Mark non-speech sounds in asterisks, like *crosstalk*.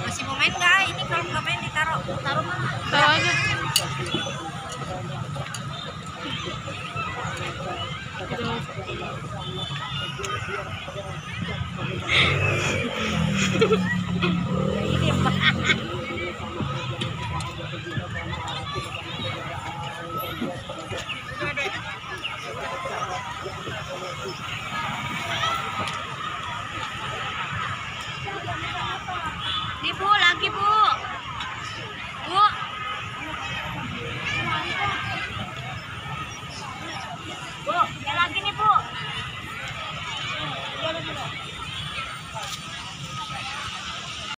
masih mau main nggak ini kalau nggak main ditaruh taruh mana taruh aja Thank *laughs* you. Ini bu, lagi bu. Bu. Bu, ya lagi nih bu. Ya lagi bu.